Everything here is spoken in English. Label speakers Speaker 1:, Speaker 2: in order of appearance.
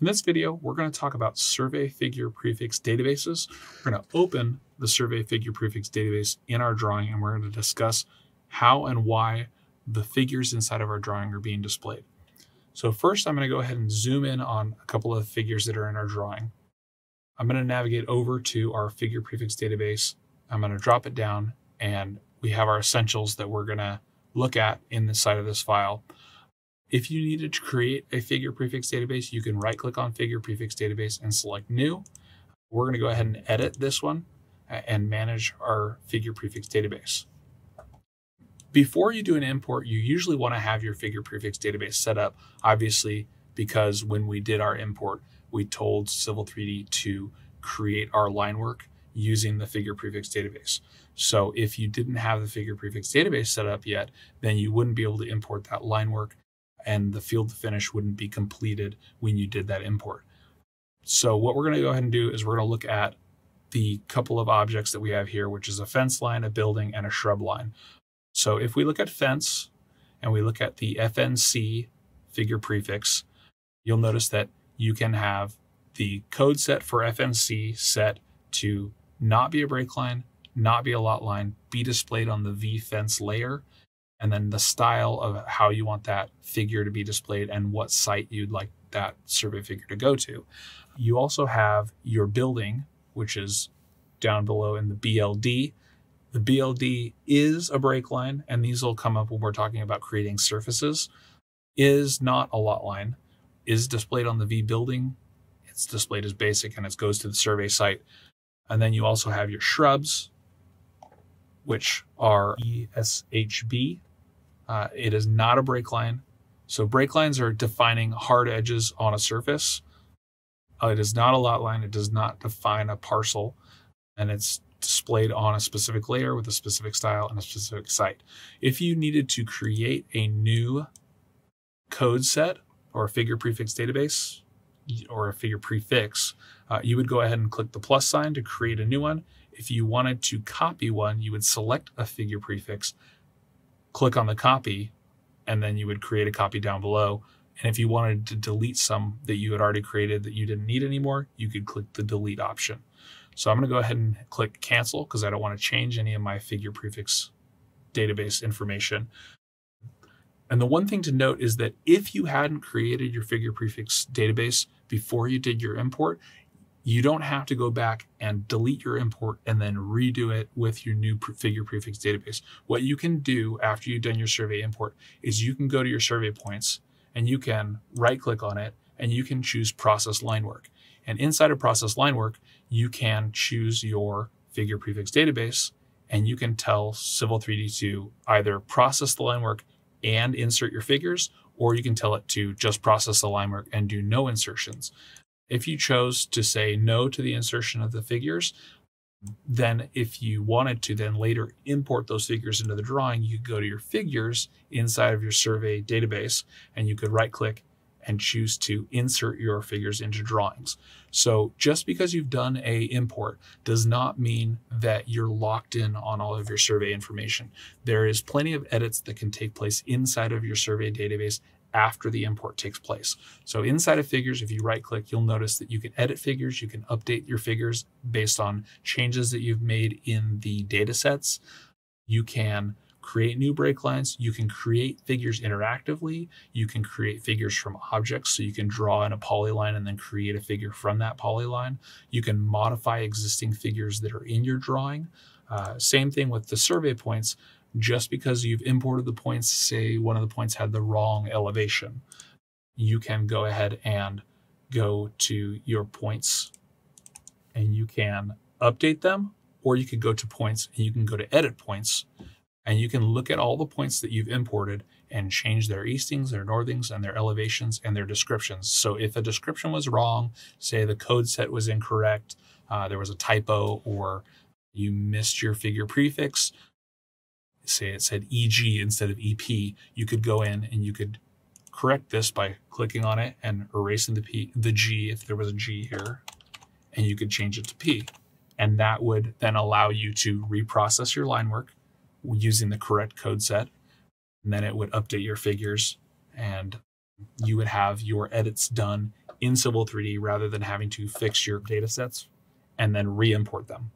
Speaker 1: In this video, we're going to talk about survey figure prefix databases. We're going to open the survey figure prefix database in our drawing, and we're going to discuss how and why the figures inside of our drawing are being displayed. So first, I'm going to go ahead and zoom in on a couple of figures that are in our drawing. I'm going to navigate over to our figure prefix database. I'm going to drop it down, and we have our essentials that we're going to look at in the side of this file. If you needed to create a figure prefix database, you can right click on figure prefix database and select new. We're going to go ahead and edit this one uh, and manage our figure prefix database. Before you do an import, you usually want to have your figure prefix database set up, obviously, because when we did our import, we told Civil 3D to create our line work using the figure prefix database. So if you didn't have the figure prefix database set up yet, then you wouldn't be able to import that line work and the field to finish wouldn't be completed when you did that import. So what we're going to go ahead and do is we're going to look at the couple of objects that we have here, which is a fence line, a building, and a shrub line. So if we look at fence and we look at the FNC figure prefix, you'll notice that you can have the code set for FNC set to not be a break line, not be a lot line, be displayed on the V fence layer, and then the style of how you want that figure to be displayed and what site you'd like that survey figure to go to. You also have your building, which is down below in the BLD. The BLD is a break line, and these will come up when we're talking about creating surfaces. Is not a lot line, is displayed on the V building. It's displayed as basic and it goes to the survey site. And then you also have your shrubs, which are ESHB, uh, it is not a break line. So break lines are defining hard edges on a surface. Uh, it is not a lot line. It does not define a parcel. And it's displayed on a specific layer with a specific style and a specific site. If you needed to create a new code set or a figure prefix database or a figure prefix, uh, you would go ahead and click the plus sign to create a new one. If you wanted to copy one, you would select a figure prefix click on the copy, and then you would create a copy down below. And if you wanted to delete some that you had already created that you didn't need anymore, you could click the delete option. So I'm going to go ahead and click cancel because I don't want to change any of my figure prefix database information. And the one thing to note is that if you hadn't created your figure prefix database before you did your import, you don't have to go back and delete your import and then redo it with your new figure prefix database. What you can do after you've done your survey import is you can go to your survey points and you can right click on it and you can choose process line work. And inside of process line work, you can choose your figure prefix database and you can tell Civil 3D to either process the line work and insert your figures, or you can tell it to just process the line work and do no insertions. If you chose to say no to the insertion of the figures, then if you wanted to then later import those figures into the drawing, you could go to your figures inside of your survey database and you could right click and choose to insert your figures into drawings. So just because you've done a import does not mean that you're locked in on all of your survey information. There is plenty of edits that can take place inside of your survey database after the import takes place. So inside of figures, if you right click, you'll notice that you can edit figures, you can update your figures based on changes that you've made in the data sets. You can create new break lines. You can create figures interactively. You can create figures from objects. So you can draw in a polyline and then create a figure from that polyline. You can modify existing figures that are in your drawing. Uh, same thing with the survey points just because you've imported the points, say one of the points had the wrong elevation, you can go ahead and go to your points and you can update them, or you could go to points and you can go to edit points and you can look at all the points that you've imported and change their eastings, their northings, and their elevations and their descriptions. So if a description was wrong, say the code set was incorrect, uh, there was a typo, or you missed your figure prefix, say it said EG instead of EP, you could go in and you could correct this by clicking on it and erasing the P, the G if there was a G here, and you could change it to P. And that would then allow you to reprocess your line work using the correct code set. And then it would update your figures and you would have your edits done in Civil 3D rather than having to fix your data sets and then re import them.